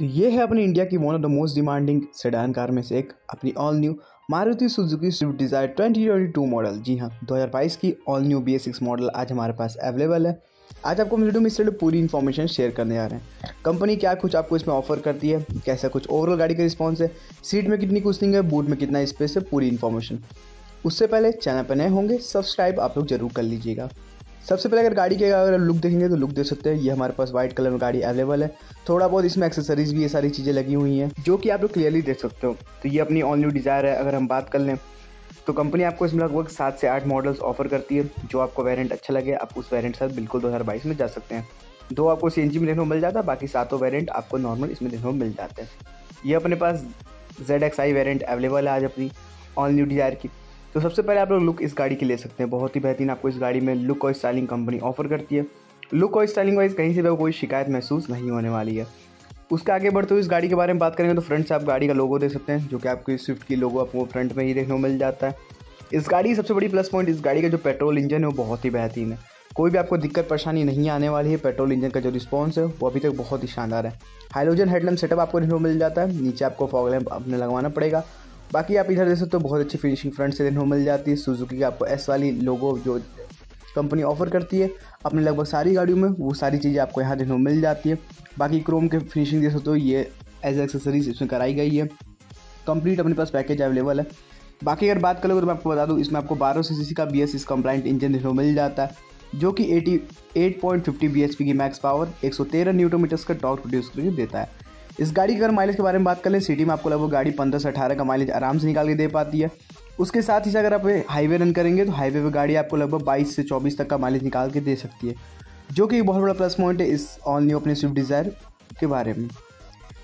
तो ये है अपनी इंडिया की one of the most demanding sedan car में से एक, अपनी all new Maruti Suzuki Swift Dzire 2022 model जी हाँ 2022 की ऑल न्यू बी मॉडल आज हमारे पास अवेलेबल है। आज आपको वीडियो में इस पूरी इन्फॉर्मेशन शेयर करने आ रहे हैं। कंपनी क्या कुछ आपको इसमें ऑफ़र करती है? कैसा कुछ ओवरऑल गाड़ी का रिस्पॉन्स है? सीट में कितनी कुछ है? बूट में कितना स्पेस है? पूरी इन्फॉर्मेशन उससे पहले चैनल पर नए होंगे सब्सक्राइब आप लोग ज़रूर कर लीजिएगा। सबसे पहले अगर गाड़ी के अगर लुक देखेंगे तो लुक देख सकते हैं। ये हमारे पास व्हाइट कलर में गाड़ी अवेलेबल है। थोड़ा बहुत इसमें एक्सेसरीज भी ये सारी चीज़ें लगी हुई हैं, जो कि आप लोग क्लियरली देख सकते हो। तो ये अपनी ऑन न्यू डिज़ायर है, अगर हम बात कर लें तो कंपनी आपको इसमें लगभग सात से आठ मॉडल्स ऑफ़र करती है, जो आपको वेरियंट अच्छा लगे, आप उस वेरियंट साथ बिल्कुल दो हज़ार बाईस में जा सकते हैं। दो आपको सीएनजी में देखने को मिल जाता है, बाकी सातों वेरियंट आपको नॉर्मल इसमें देखने को मिल जाते हैं। ये अपने पास जेड एक्स आई अवेलेबल है आज अपनी ऑल न्यू डिज़ायर की। तो सबसे पहले आप लोग लुक इस गाड़ी की ले सकते हैं। बहुत ही बेहतरीन आपको इस गाड़ी में लुक और स्टाइलिंग कंपनी ऑफ़र करती है। लुक और स्टाइलिंग वाइज कहीं से भी कोई शिकायत महसूस नहीं होने वाली है। उसके आगे बढ़ते हुए इस गाड़ी के बारे में बात करेंगे तो फ्रंट से आप गाड़ी का लोगो दे सकते हैं, जो कि आपकी स्विफ्ट की लोगो आपको फ्रंट में ही देखने को मिल जाता है। इस गाड़ी की सबसे बड़ी प्लस पॉइंट इस गाड़ी का जो पेट्रोल इंजन है, वो बहुत ही बेहतरीन है। कोई भी आपको दिक्कत, परेशानी नहीं आने वाली है पेट्रोल इंजन का जो रिस्पॉन्स है, वो अभी तक बहुत ही शानदार है। हाइड्रोजन हेडलैम्प सेटअप आपको देखने को मिल जाता है। नीचे आपको फॉग लैम्प अपने लगवाना पड़ेगा। बाकी आप इधर देख सकते हो, बहुत अच्छी फिनिशिंग फ्रंट से देखने को मिल जाती है। सुजुकी की आपको एस वाली लोगो जो कंपनी ऑफ़र करती है, अपने लगभग सारी गाड़ियों में वो सारी चीज़ें आपको यहाँ देखने को मिल जाती है। बाकी क्रोम के फिनिशिंग देख सकते हो, ये एज एक्सेसरीज इसमें कराई गई है। कंप्लीट अपने पास पैकेज अवेलेबल है। बाकी अगर बात करोगे तो मैं आपको बता दूँ, इसमें आपको बारह सौ सी का बी एस इंजन देखने को मिल जाता है, जो कि eighty eight point fifty B H P की मैक्स पावर एक सौ तेरह न्यूटोमीटर्स का टॉर्क प्रोड्यूस करके देता है। इस गाड़ी की अगर माइलेज के बारे में बात कर लें सिटी में आपको लगभग गाड़ी पंद्रह से अठारह का माइलेज आराम से निकाल के दे पाती है। उसके साथ ही अगर आप हाईवे रन करेंगे तो हाईवे पर गाड़ी आपको लगभग बाईस से चौबीस तक का माइलेज निकाल के दे सकती है, जो कि बहुत बड़ा प्लस पॉइंट है इस ऑल न्यू अपने स्विफ्ट डिज़ायर के बारे में।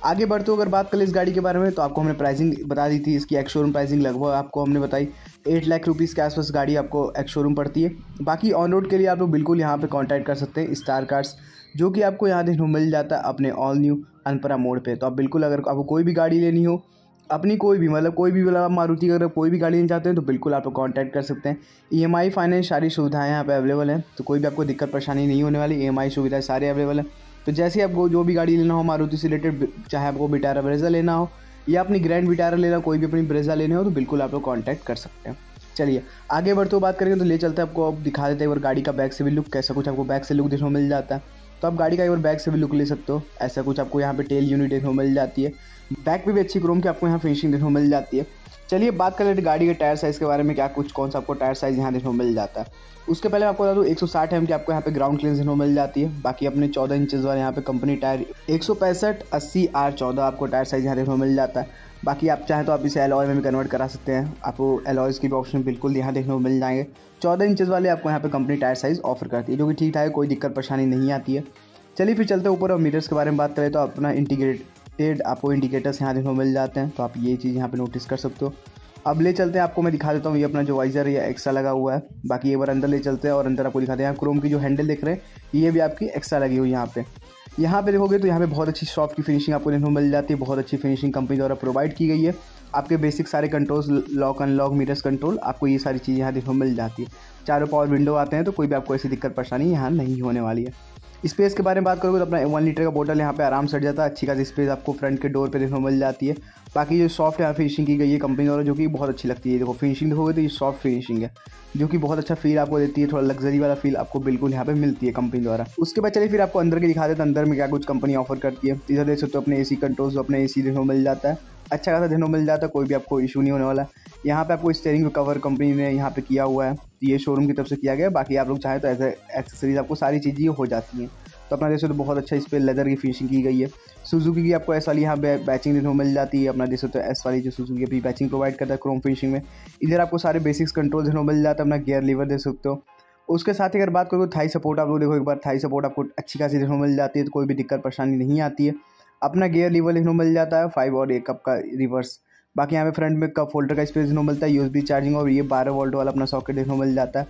आगे बढ़ते हो अगर बात करें इस गाड़ी के बारे में तो आपको हमने प्राइसिंग बता दी थी, इसकी एक्स शोरूम प्राइसिंग लगभग आपको हमने बताई एट लाख रुपीज़ के आसपास गाड़ी आपको एक्स शोरूम पड़ती है। बाकी ऑन रोड के लिए आप लोग बिल्कुल यहाँ पे कांटेक्ट कर सकते हैं स्टार कार्ड्स जो कि आपको यहाँ देखने को मिल जाता है अपने ऑल न्यू अनपरा मोड पे। तो आप बिल्कुल अगर आपको कोई भी गाड़ी लेनी हो, अपनी कोई भी मतलब कोई भी मतलब आप मारुति अगर कोई भी गाड़ी लेना चाहते हैं तो बिल्कुल आप कॉन्टैक्ट कर सकते हैं। ई एम आई फाइनेंस सारी सुविधाएँ यहाँ पे अवेलेबल हैं तो कोई भी आपको दिक्कत, परेशानी नहीं होने वाली। ई एम आई सुविधाएँ सारी अवेलेबल हैं। तो जैसे आपको जो भी गाड़ी लेना हो, मारुति से रिलेटेड चाहे आपको बिटारा ब्रेजा लेना हो, या अपनी ग्रैंड बिटारा लेना कोई भी अपनी ब्रेजा लेने हो तो बिल्कुल आप लोग कॉन्टैक्ट कर सकते हैं। चलिए, आगे बढ़ते बात करेंगे तो ले चलते हैं आपको अब दिखा देते हैं एक बार गाड़ी का बैक से भी लुक कैसा कुछ आपको बैक से लुक देखने को मिल जाता है। तो आप गाड़ी का एक बार बैक से भी लुक ले सकते हो। ऐसा कुछ आपको यहाँ पे टेल यूनिट देखने को मिल जाती है। बैक पे भी अच्छी क्रोम की आपको यहाँ फिनिशिंग देखने को मिल जाती है। चलिए बात कर लेते गाड़ी के टायर साइज़ के बारे में, क्या कुछ, कौन सा आपको टायर साइज़ यहाँ देखने को मिल जाता है। उसके पहले आपको बता दूँ, एक सौ साठ एम की आपको यहाँ पे ग्राउंड क्लियरेंस देखने को मिल जाती है। बाकी अपने चौदह इंचज़ वाले यहाँ पे कंपनी टायर एक सौ पैंसठ, अस्सी आर चौदह आपको टायर साइज़ यहाँ देखने को मिल जाता है। बाकी आप चाहें तो आप इसे एलॉय में भी कन्वर्ट करा सकते हैं। आपको एलॉयज़ की भी ऑप्शन बिल्कुल यहाँ देखने को मिल जाएँगे। चौदह इंचज़ वाले आपको यहाँ पर कंपनी टायर साइज़ ऑफ़र करती है, जो कि ठीक ठाक है, कोई दिक्कत, परेशानी नहीं आती है। चलिए फिर चलते ऊपर और मीटर्स के बारे में बात करें तो अपना इंटीग्रेटेड आपको इंडिकेटर्स यहाँ देखने को मिल जाते हैं तो आप ये चीज़ यहाँ पर नोटिस कर सकते हो। अब ले चलते हैं, आपको मैं दिखा देता हूँ, ये अपना जो वाइजर या एक्स्ट्रा लगा हुआ है। बाकी एक बार अंदर ले चलते हैं और अंदर आपको दिखाते हैं। यहाँ क्रोम की जो हैंडल देख रहे हैं, ये भी आपकी एक्स्ट्रा लगी हुई यहाँ पे। यहाँ पे देखोगे तो यहाँ पे बहुत अच्छी सॉफ्ट की फिनिशिंग आपको देखने को मिल जाती है। बहुत अच्छी फिनिशिंग कंपनी द्वारा प्रोवाइड की गई है। आपके बेसिक सारे controls lock unlock meters control आपको ये सारी चीज़ें यहाँ देखने को मिल जाती है। चारों पावर विंडो आते हैं तो कोई भी आपको ऐसी दिक्कत, परेशानी यहाँ नहीं होने वाली है। स्पेस के बारे में बात करोगे तो अपना वन लीटर का बोतल यहाँ पे आराम से जाता है। अच्छी खासी स्पेस आपको फ्रंट के डोर पे देखने मिल जाती है। बाकी जो सॉफ्ट यहाँ फिनिशिंग की गई है कंपनी द्वारा जो कि बहुत अच्छी लगती है। देखो फिनिशिंग देखोगे तो ये सॉफ्ट फिनिशिंग है, जो कि बहुत अच्छा फील आपको देती है। थोड़ा लग्जरी वाला फील आपको बिल्कुल यहाँ पे मिलती है कंपनी द्वारा। उसके बाद चलिए फिर आपको अंदर के दिखा देते अंदर में क्या कुछ कंपनी ऑफ़र करती है। इधर देख सकते हो अपने ए सी कंट्रोल्स अपने ए सी देखने मिल जाता है। अच्छा खासा को मिल जाता है कोई भी आपको इशू नहीं होने वाला। यहाँ पे आपको स्टेयरिंग कवर कंपनी ने यहाँ पे किया हुआ है। ये शोरूम की तरफ़ से किया गया, बाकी आप लोग चाहें तो ऐसे एक्सेसरीज आपको सारी चीज़ें हो जाती हैं। तो अपना जैसे तो बहुत अच्छा इस पर लेदर की फिनिशिंग की गई है। सुजुकी की आपको एस वाली यहाँ पे बैचिंग देखने को मिल जाती है। अपना जैसे तो एस वाली जो सुजुकी अभी बैचिंग प्रोवाइड करता है क्रोम फिनिशिंग में। इधर आपको सारे बेसिक्स कंट्रोल देखने को मिल जाता है, अपना गियर लीवर दे सकते हो। उसके साथ ही अगर बात करो तो थाई सपोर्ट आप लोग देखो, एक बार थाई सपोर्ट आपको अच्छी खासी देखने को मिल जाती है तो कोई भी दिक्कत, परेशानी नहीं आती है। अपना गियर लीवर लिखने मिल जाता है फाइव और एक कप का रिवर्स बाकी यहाँ पे फ्रंट में कप फोल्डर का स्पेस देखने मिलता है यूएसबी चार्जिंग और ये बारह वोल्ट वाला अपना सॉकेट देखने मिल जाता है।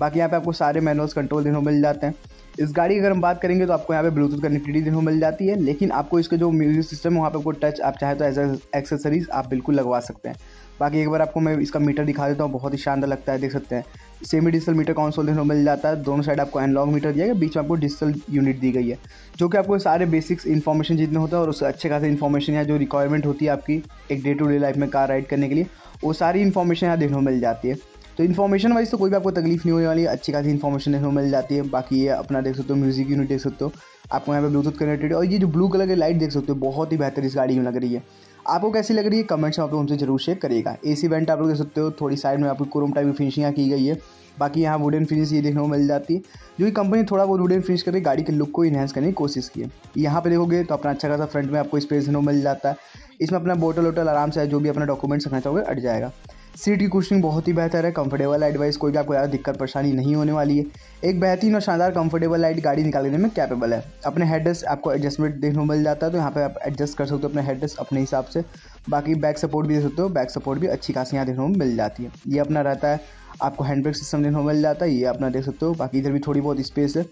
बाकी यहाँ पे आपको सारे मैनुअल्स कंट्रोल देखने मिल जाते हैं। इस गाड़ी की अगर हम बात करेंगे तो आपको यहाँ पे ब्लूटूथ कनेक्टिविटी देखने मिल जाती है, लेकिन आपको इसका जो म्यूज़िक सिस्टम है, वहाँ पे कोई टच आप चाहे तो एज एक्सेसरीज आप बिल्कुल लगवा सकते हैं। बाकी एक बार आपको मैं इसका मीटर दिखा देता हूँ, बहुत ही शानदार लगता है, देख सकते हैं। सेमी डिजिटल मीटर कौन देखने को मिल जाता है, दोनों साइड आपको एनलॉग मीटर दिया गया, बीच में आपको डिजिटल यूनिट दी गई है, जो कि आपको सारे बेसिक्स इन्फॉर्मेशन जितने होते हैं और उससे अच्छे खासे इन्फॉर्मेशन या जो रिक्वायरमेंट होती है आपकी एक डे टू डे लाइफ में कार राइड करने के लिए, वो सारी इन्फॉर्मेशन यहाँ देखने को मिल जाती है। तो इन्फॉर्मेशन वाइज तो कोई भी आपको तकलीफ़ नहीं होने वाली, अच्छी खासी इन्फॉर्मेशन देखने को मिल जाती है। बाकी ये अपना देख सकते हो म्यूज़िक यूनिट देख सकते हो, आपको यहाँ पे ब्लूटूथ कनेक्टेड और ये जो ब्लू कलर की लाइट देख सकते हो, बहुत ही बेहतर इस गाड़ी में लग रही है। आपको कैसी लग रही है? कमेंट्स में आप लोग हमसे ज़रूर शेयर करिएगा। ए सी वेंट आप लोग देख सकते हो, थोड़ी साइड में आपको क्रोम टाइप की फिनिशिंग की गई है। बाकी यहाँ वुडन फिनिश ये देखने को मिल जाती है। जो कि कंपनी थोड़ा बहुत वुडन फिनिश करके गाड़ी के लुक को इन्हेंस करने की कोशिश की है। यहाँ पे देखोगे तो अपना अच्छा खासा फ्रंट में आपको स्पेस देखने को मिल जाता है। इसमें अपना बोटल वोटल आराम से जो भी अपना डॉक्यूमेंट्स रखना चाहोगे, अट जाएगा। सीट की कुशनिंग बहुत ही बेहतर है। कंफर्टेबल एडवाइस कोई भी आपको ज़्यादा दिक्कत, परेशानी नहीं होने वाली है। एक बेहतरीन और शानदार कंफर्टेबल लाइट गाड़ी निकालने में कैपेबल है। अपने हेडरेस्ट आपको एडजस्टमेंट देखने को मिल जाता है तो यहाँ पे आप एडजस्ट कर सकते हो अपने हेडरेस्ट अपने हिसाब से। बाकी बैक सपोर्ट भी दे सकते हो बैक सपोर्ट भी अच्छी खासी यहाँ देखने को मिल जाती है। ये अपना रहता है। आपको हैंड ब्रेक सिस्टम देखने को मिल जाता है, ये अपना देख सकते हो। बाकी इधर भी थोड़ी बहुत स्पेस है।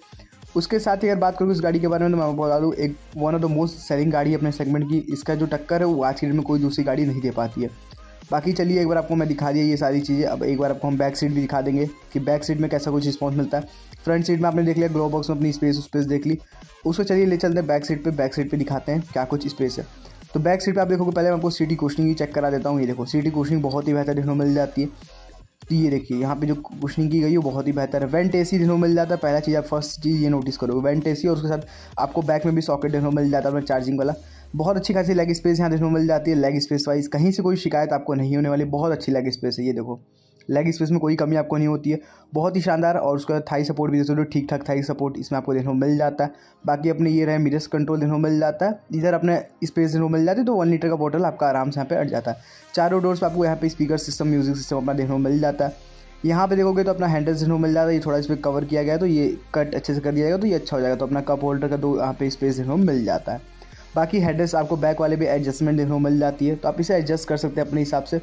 उसके साथ ही अगर बात करूँ इस गाड़ी के बारे में तो मैं बता दूँ, एक one of the most selling गाड़ी अपने सेगमेंट की। इसका जो टक्कर है, वो आज की डेट में कोई दूसरी गाड़ी नहीं दे पाती है। बाकी चलिए, एक बार आपको मैं दिखा दिया ये सारी चीज़ें। अब एक बार आपको हम बैक सीट भी दिखा देंगे कि बैक सीट में कैसा कुछ रिस्पॉन्स मिलता है। फ्रंट सीट में आपने देख लिया ग्लो बॉक्स में अपनी स्पेस स्पेस देख ली। उसको चलिए, ले चलते हैं बैक सीट पर बैक सीट पर दिखाते हैं क्या कुछ स्पेस है। तो बैक सीट पर आप देखोगे, पहले मैं आपको सीटी कुशनिंग ही चेक करा देता हूँ। ये देखो सीटी कुशनिंग बहुत ही बेहतर देखने मिल जाती है। तो ये देखिए, यहाँ पे जो कुशनिंग की गई है बहुत ही बेहतर है। वेंट एसी देखने को मिल जाता है। पहला चीज़ आप फ़र्स्ट चीज़ ये नोटिस करोगे। वेंट एसी और उसके साथ आपको बैक में भी सॉकेट देखने मिल जाता है, अपना चार्जिंग वाला। बहुत अच्छी खासी लेग स्पेस यहाँ देखने को मिल जाती है। लेग स्पेस वाइज कहीं से कोई शिकायत आपको नहीं होने वाली। बहुत अच्छी लेग स्पेस है ये देखो। लेग स्पेस में कोई कमी आपको नहीं होती है। बहुत ही शानदार और उसका थाई सपोर्ट भी देखो ठीक ठाक थाई सपोर्ट इसमें आपको देखने को मिल जाता है। बाकी अपने ये रहे मिरस कंट्रोल देखने को मिल जाता है। इधर अपने स्पेस देखने को मिल जाती है तो वन लीटर का बॉटल आपका आराम से यहाँ पे अट जाता है। चारों डोर्स पर आपको यहाँ पे स्पीकर सिस्टम म्यूज़िक सिस्टम अपना देखने को मिल जाता है। यहाँ पे देखोगे तो अपना हैंडल देखने को मिल जाता है। ये थोड़ा इस पर कवर किया गया तो ये कट अच्छे से कर दिया जाएगा तो ये अच्छा हो जाएगा। तो अपना कप होल्डर का दो यहाँ पे स्पेस देखने को मिल जाता है। बाकी हेडर्स आपको बैक वाले भी एडजस्टमेंट देखने को मिल जाती है तो आप इसे एडजस्ट कर सकते हैं अपने हिसाब से।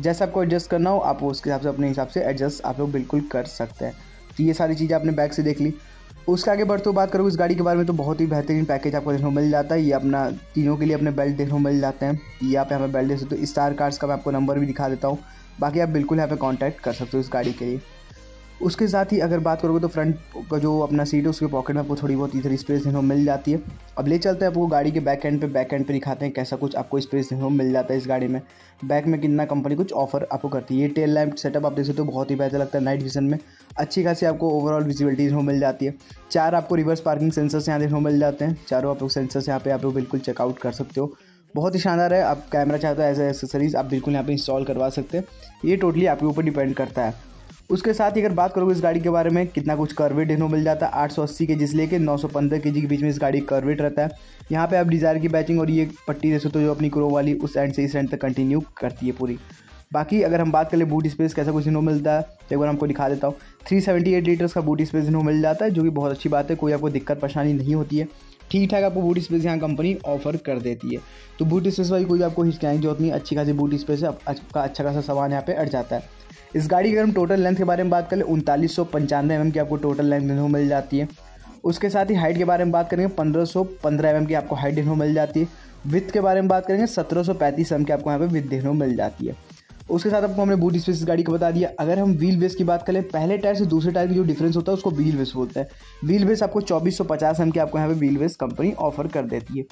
जैसे आपको एडजस्ट करना हो, आप उसके हिसाब से अपने हिसाब से एडजस्ट आप लोग बिल्कुल कर सकते हैं। तो ये सारी चीज़ें आपने बैक से देख ली। उसके आगे बढ़ते बात करूँ, इस गाड़ी के बारे में तो बहुत ही बेहतरीन पैकेज आपको देखने को मिल जाता है। ये अपना तीनों के लिए अपने बेल्ट देखने को मिल जाते हैं। ये आप यहाँ पर बेल्ट दे सकते हो। स्टार कार्ड्स का मैं आपको नंबर भी दिखा देता हूँ। बाकी आप बिल्कुल यहाँ पे कॉन्टैक्ट कर सकते हो इस गाड़ी के लिए। उसके साथ ही अगर बात करोगे तो फ्रंट का जो अपना सीट है, उसके पॉकेट में आपको थोड़ी बहुत इधर स्पेस देखने को मिल जाती है। अब ले चलते हैं, आपको गाड़ी के बैक एंड पे बैक एंड पे दिखाते हैं कैसा कुछ आपको स्पेस देखने को मिल जाता है इस गाड़ी में। बैक में कितना कंपनी कुछ ऑफ़र आपको करती है। ये टेल लैम्प सेटअप आप देख सकते हो, बहुत ही बेहतर लगता है नाइट विजन में। अच्छी खासी आपको ओवरऑल विजिबिलिटी को मिल जाती है। चार आपको रिवर्स पार्किंग सेंसर्स यहाँ देखने को मिल जाते हैं। चारों आप लोग सेंसर्स यहाँ पे आप लोग बिल्कुल चेकआउट कर सकते हो। बहुत ही शानदार है, आप कैमरा चाहते हो एज एसेसरीज आप बिल्कुल यहाँ पे इंस्टॉल करवा सकते हैं। ये टोटली आपके ऊपर डिपेंड करता है। उसके साथ ही अगर बात करोगे इस गाड़ी के बारे में, कितना कुछ करवेट देखने मिल जाता है? आठ सौ अस्सी के जिस लेके नौ सौ पंद्रह के जी के बीच में इस गाड़ी करवेट रहता है। यहाँ पे आप डिज़ायर की बैचिंग और ये पट्टी दे सकते हो जो अपनी क्रो वाली उस एंड से इस एंड तक कंटिन्यू करती है पूरी। बाकी अगर हम बात करें बूट स्पेस कैसा कुछ इन्हों मिलता है? तो एक बार हमको दिखा देता हूँ। थ्री सेवेंटी एट लीटर्स का बूट स्पेस इन्हों मिल जाता है, जो कि बहुत अच्छी बात है, कोई आपको दिक्कत, परेशानी नहीं होती है। ठीक ठाक आपको बूट स्पेस यहाँ कंपनी ऑफ़र कर देती है। तो बूट स्पेस वाली कोई आपको हिचकाने ज़रूरत नहीं, अच्छी खासी बूट स्पेस है, आपका अच्छा खासा सामान यहाँ पे अट जाता है। इस गाड़ी की अगर हम टोटल लेंथ के बारे में बात करें, उनतालीस सौ पंचानवे एम एम की आपको टोटल लेंथ को मिल जाती है। उसके साथ ही हाइट के बारे में बात करेंगे, पंद्रह सौ पंद्रह एम एम की आपको हाइट को मिल जाती है। विथ के बारे में बात करेंगे, सत्रह सौ पैंतीस एम की आपको यहाँ पे विथ को मिल जाती है। उसके साथ आपको हमने बूट स्पेस गाड़ी को बता दिया। अगर हम व्हील बेस की बात करें, पहले टायर से दूसरे टायर की जो डिफरेंस होता है, उसको व्हील बेस बोलते हैं। व्हील बेस आपको चौबीस सौ पचास एम की आपको यहाँ पे व्हील बेस कंपनी ऑफ़र कर देती है।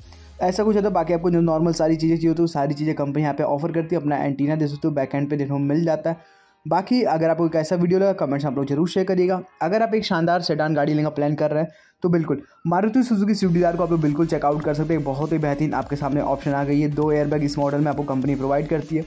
ऐसा कुछ होता है बाकी आपको जो नॉर्मल सारी चीज़ें चाहिए होती है सारी चीज़ें कंपनी यहाँ पे ऑफ़र करती है। अपना एंटीना दे सकते हो बैक एंड पे देखने को मिल जाता है। बाकी अगर आपको कैसा वीडियो लगा कमेंट्स आप लोग ज़रूर शेयर करिएगा। अगर आप एक शानदार सेडान गाड़ी लेने का प्लान कर रहे हैं तो बिल्कुल मारुति सुजुकी स्विफ्ट डिज़ायर को आप लोग बिल्कुल चेकआउट कर सकते हैं। बहुत ही बेहतरीन आपके सामने ऑप्शन आ गई है। दो एयरबैग इस मॉडल में आपको कंपनी प्रोवाइड करती है।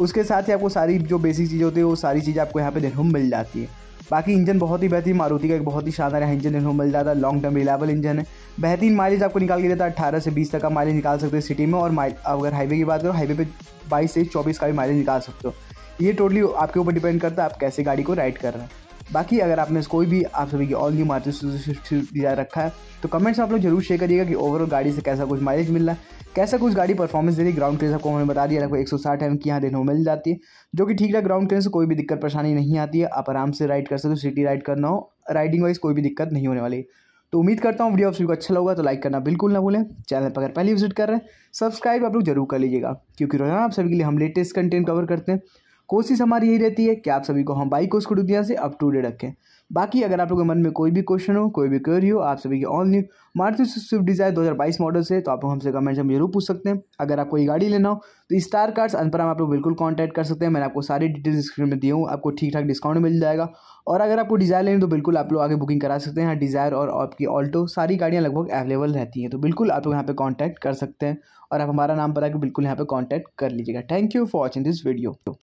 उसके साथ ही आपको सारी जो बेसिक चीज़ें होती है, वो सारी चीज़ें आपको यहाँ पे देखने मिल जाती है। बाकी इंजन बहुत ही बेहतरीन मारुति का एक बहुत ही शानदार है इंजन को मिल जाता है। लॉन्ग टर्म रिलायबल इंजन है। बेहतरीन माइलेज आपको निकाल के देता है। अठारह से बीस तक का माइलेज निकाल सकते हैं सिटी में और अगर हाईवे की बात करो हाईवे पे बाईस से चौबीस का भी माइलेज निकाल सकते हो। ये टोटली आपके ऊपर डिपेंड करता है आप कैसे गाड़ी को राइड कर रहे हैं। बाकी अगर आपने कोई भी, आप सभी की ऑल न्यू मारुति डिज़ायर रखा है तो कमेंट्स आप लोग ज़रूर शेयर करिएगा कि ओवरऑल गाड़ी से कैसा कुछ माइलेज मिल रहा है। कैसा कुछ गाड़ी परफॉर्मेंस दे रही ग्राउंड ट्रेन आपको हमें बता दिया, लगभग एक सौ साठ एम की यहाँ देने मिल जाती है। जो कि ठीक है ग्राउंड ट्रेन से कोई भी दिक्कत, परेशानी नहीं आती है। आप आराम से राइड कर सकते हो सिटी राइड करना हो राइडिंग वाइज कोई भी दिक्कत नहीं होने वाली तो उम्मीद करता हूँ वीडियो आप सभी को अच्छा लगा तो लाइक करना बिल्कुल ना भूलें। चैनल पर अगर पहली विज़िट कर रहे हैं सब्सक्राइब आप लोग ज़रूर कर लीजिएगा। क्योंकि रोज़ाना आप सभी के लिए हम लेटेस्ट कंटेंट कवर करते हैं। कोशिश हमारी यही रहती है कि आप सभी को हम बाइक को स्कूटी दुनिया से अप टू डेट रखें। बाकी अगर आप लोगों के मन में कोई भी क्वेश्चन हो, कोई भी क्वेरी हो, आप सभी की all new Maruti Swift Dzire 2022 model से तो आप हमसे कमेंट में ज़रूर पूछ सकते हैं। अगर आपको ये गाड़ी लेना हो तो स्टार कार्ड्स अनपरा आप लोग बिल्कुल कॉन्टैक्ट कर सकते हैं। मैंने आपको सारी डिटेल्स डिस्क्रिप्शन में दिया हूँ, आपको ठीक ठाक डिस्काउंट मिल जाएगा। और अगर आपको डिज़ायर लेनी तो बिल्कुल आप लोग आगे बुकिंग करा सकते हैं। डिज़ायर और आपकी ऑल्टो सारी गाड़ियाँ लगभग अवेलेबल रहती हैं तो बिल्कुल आप लोग यहाँ पर कॉन्टैक्ट कर सकते हैं। और आप हमारा नाम पर आकर बिल्कुल यहाँ पर कॉन्टैक्ट कर लीजिएगा। Thank you for watching this video